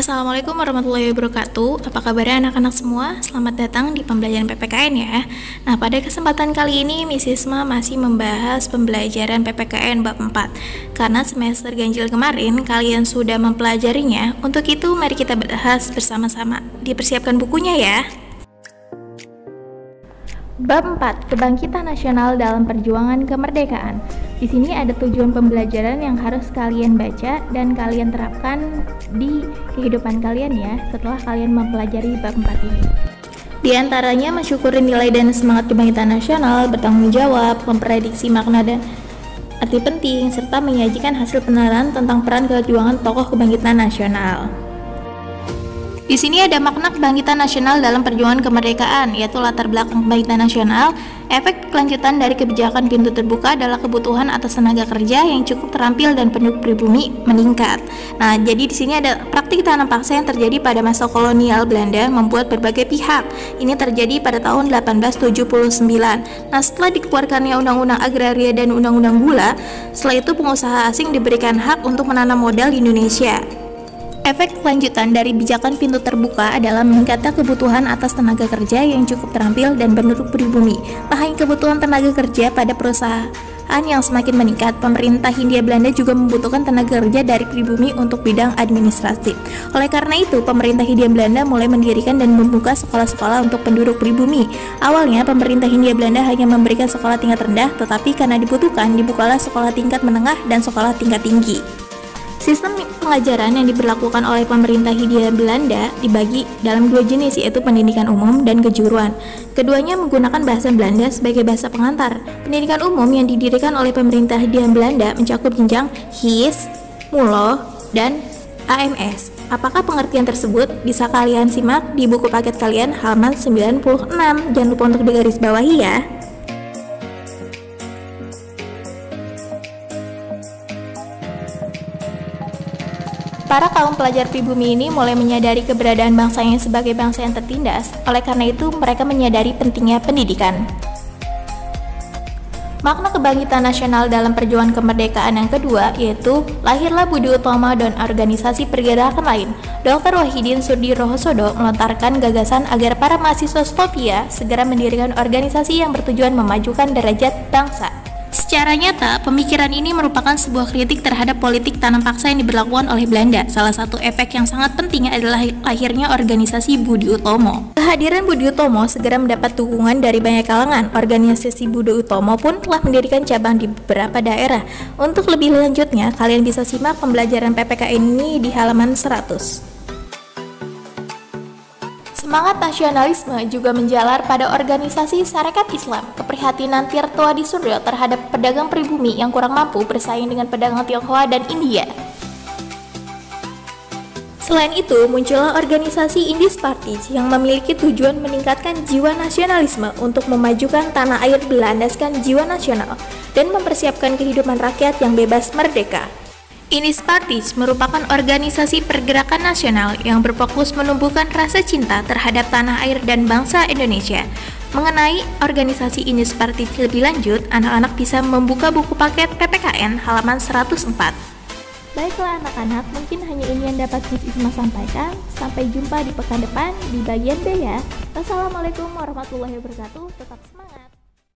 Assalamualaikum warahmatullahi wabarakatuh. Apa kabarnya anak-anak semua? Selamat datang di pembelajaran PPKN ya. Nah, pada kesempatan kali ini Miss Isma masih membahas pembelajaran PPKN bab 4. Karena semester ganjil kemarin kalian sudah mempelajarinya, untuk itu mari kita bahas bersama-sama. Dipersiapkan bukunya ya. Bab 4, Kebangkitan Nasional dalam Perjuangan Kemerdekaan. Di sini ada tujuan pembelajaran yang harus kalian baca dan kalian terapkan di kehidupan kalian ya setelah kalian mempelajari bab 4 ini. Di antaranya mensyukuri nilai dan semangat kebangkitan nasional, bertanggung jawab, memprediksi makna dan arti penting, serta menyajikan hasil penelitian tentang peran kejuangan tokoh kebangkitan nasional. Di sini ada makna kebangkitan nasional dalam perjuangan kemerdekaan, yaitu latar belakang kebangkitan nasional. Efek kelanjutan dari kebijakan pintu terbuka adalah kebutuhan atas tenaga kerja yang cukup terampil dan penduduk pribumi meningkat. Nah, jadi di sini ada praktik tanam paksa yang terjadi pada masa kolonial Belanda membuat berbagai pihak. Ini terjadi pada tahun 1879. Nah, setelah dikeluarkannya Undang-Undang Agraria dan Undang-Undang Gula, setelah itu pengusaha asing diberikan hak untuk menanam modal di Indonesia. Efek kelanjutan dari bijakan pintu terbuka adalah meningkatnya kebutuhan atas tenaga kerja yang cukup terampil dan penduduk pribumi. Tak kebutuhan tenaga kerja pada perusahaan yang semakin meningkat, pemerintah Hindia Belanda juga membutuhkan tenaga kerja dari pribumi untuk bidang administratif. Oleh karena itu, pemerintah Hindia Belanda mulai mendirikan dan membuka sekolah-sekolah untuk penduduk pribumi. Awalnya, pemerintah Hindia Belanda hanya memberikan sekolah tingkat rendah, tetapi karena dibutuhkan, dibukalah sekolah tingkat menengah dan sekolah tingkat tinggi. Sistem pengajaran yang diberlakukan oleh pemerintah Hindia Belanda dibagi dalam dua jenis yaitu pendidikan umum dan kejuruan. Keduanya menggunakan bahasa Belanda sebagai bahasa pengantar. Pendidikan umum yang didirikan oleh pemerintah Hindia Belanda mencakup jenjang HIS, MULO, dan AMS. Apakah pengertian tersebut bisa kalian simak di buku paket kalian halaman 96. Jangan lupa untuk digarisbawahi ya. Para kaum pelajar pribumi ini mulai menyadari keberadaan bangsanya sebagai bangsa yang tertindas, oleh karena itu mereka menyadari pentingnya pendidikan. Makna kebangkitan nasional dalam perjuangan kemerdekaan yang kedua yaitu lahirlah Budi Utomo dan organisasi pergerakan lain. Dr. Wahidin Sudirohosodo melontarkan gagasan agar para mahasiswa Slovia segera mendirikan organisasi yang bertujuan memajukan derajat bangsa. Secara nyata, pemikiran ini merupakan sebuah kritik terhadap politik tanam paksa yang diberlakukan oleh Belanda. Salah satu efek yang sangat penting adalah lahirnya organisasi Budi Utomo. Kehadiran Budi Utomo segera mendapat dukungan dari banyak kalangan. Organisasi Budi Utomo pun telah mendirikan cabang di beberapa daerah. Untuk lebih lanjutnya, kalian bisa simak pembelajaran PPK ini di halaman 100. Semangat nasionalisme juga menjalar pada organisasi Sarekat Islam. Keprihatinan Tirto Adi Suryo terhadap pedagang pribumi yang kurang mampu bersaing dengan pedagang Tionghoa dan India. Selain itu, muncullah organisasi Indis Party yang memiliki tujuan meningkatkan jiwa nasionalisme untuk memajukan tanah air berlandaskan jiwa nasional dan mempersiapkan kehidupan rakyat yang bebas merdeka. Inis Partis merupakan organisasi pergerakan nasional yang berfokus menumbuhkan rasa cinta terhadap tanah air dan bangsa Indonesia. Mengenai organisasi Inis Partis lebih lanjut, anak-anak bisa membuka buku paket PPKN halaman 104. Baiklah anak-anak, mungkin hanya ini yang dapat Miss Isma sampaikan. Sampai jumpa di pekan depan di bagian B ya. Wassalamualaikum warahmatullahi wabarakatuh. Tetap.